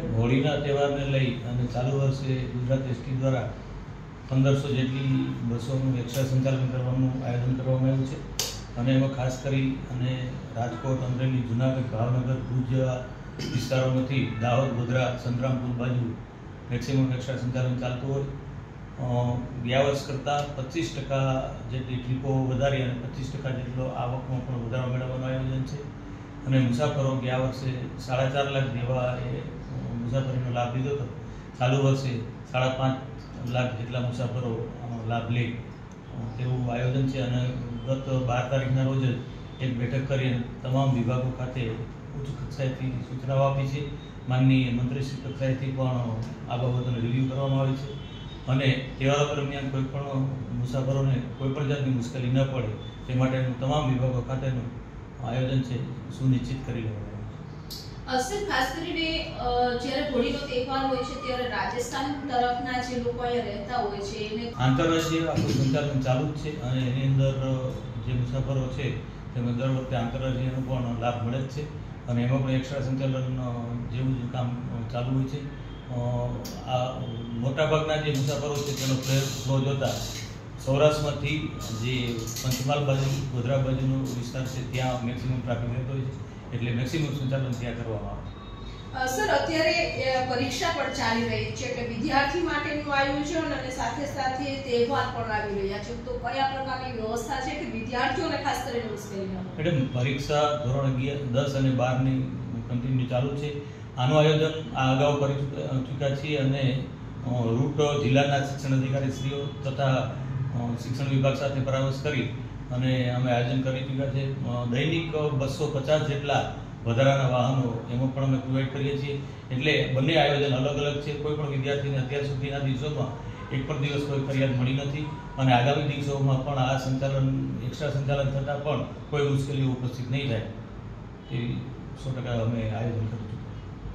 હોળીના તહેવારને લઈ અને ચાલુ વર્ષે ગુજરાત એસટી દ્વારા પંદરસો જેટલી બસોનું એક્સ્ટ્રા સંચાલન કરવાનું આયોજન કરવામાં આવ્યું છે. અને એમાં ખાસ કરી અને રાજકોટ, અમરેલી, જુનાગઢ, ભાવનગર ભુજ જેવા વિસ્તારોમાંથી દાહોદ, ગોધરા, સંતરામપુર બાજુ મેક્સિમમ એક્સ્ટ્રા સંચાલન ચાલતું હોય. ગયા વર્ષ કરતાં પચીસ ટકા જેટલી ટ્રીપો વધારી અને પચીસ ટકા જેટલો આવકમાં પણ વધારો મેળવવાનું આયોજન છે. અને મુસાફરો ગયા વર્ષે સાડા ચાર લાખ જેવા એ મુસાફરીનો લાભ લીધો હતો ચાલુ વર્ષે સાડા પાંચ લાખ જેટલા મુસાફરો લાભ લે. તેવું આયોજન છે અને ગત બાર તારીખના રોજ જ એક બેઠક કરી તમામ વિભાગો ખાતે ઉચ્ચ કક્ષાએથી સૂચનાઓ આપી છે. માનનીય મંત્રીશ્રી કક્ષાએથી પણ આ બાબતોને રિવ્યૂ કરવામાં આવી છે. અને તહેવારો દરમિયાન કોઈ પણ મુસાફરોને કોઈ પણ જાતની મુશ્કેલી ન પડે. તે માટેનું તમામ વિભાગો ખાતેનું આયોજન છે, સુનિશ્ચિત કરી છે. અસર ખાસ કરીને જ્યારે હોળીનો તહેવાર હોય છે, ત્યારે રાજસ્થાન તરફના જે લોકો અહીંયા રહેતા હોય છે, એને આંતરરાષ્ટ્રીય સંચાલન ચાલુ જ છે અને એની અંદર જે મુસાફરો છે, તેમને દર વખતે આંતરરાષ્ટ્રીયનો પણ લાભ મળે જ છે. અને એમાં પણ એક્સ્ટ્રા સંચાલન જેવું કામ ચાલુ હોય છે. આ મોટાભાગના જે મુસાફરો છે, તેનો ફ્લો જોતા સૌરાષ્ટ્રમાંથી જે પંચમહાલ બાજુ, ગોધરા બાજુનો વિસ્તાર છે, ત્યાં મેક્સિમમ ટ્રાફિક રહેતો હોય છે. એટલે મેક્સિમમ સંચાલન ત્યાં કરવામાં આવે. સર અત્યારે પરીક્ષા પણ ચાલી રહી છે એટલે વિદ્યાર્થી માટેનું આયોજન અને સાથે સાથે તહેવાર પણ આવી રહ્યા છે. તો કયા પ્રકારની વ્યવસ્થા છે કે વિદ્યાર્થીઓને ખાસ કરીને મુશ્કેલી મેડમ પરીક્ષા ધોરણ અગિયાર દસ અને બારની કન્ટિન્યુ ચાલુ છે. આનું આયોજન આ અગાઉ કરી ચૂક્યા છીએ અને રૂટ જિલ્લાના શિક્ષણ અધિકારીશ્રીઓ તથા શિક્ષણ વિભાગ સાથે પરામર્શ કરી અને અમે આયોજન કરી ચૂક્યા છે. દૈનિક બસો પચાસ જેટલા વધારાના વાહનો એમાં પણ અમે પ્રોવાઈડ કરીએ છીએ. એટલે બંને આયોજન અલગ અલગ છે. કોઈ પણ વિદ્યાર્થીને અત્યાર સુધીના દિવસોમાં એક પણ દિવસ કોઈ ફરિયાદ મળી નથી. અને આગામી દિવસોમાં પણ આ સંચાલન એક્સ્ટ્રા સંચાલન થતાં પણ કોઈ મુશ્કેલીઓ ઉપસ્થિત નહીં થાય. તેવી સો ટકા અમે આયોજન કરી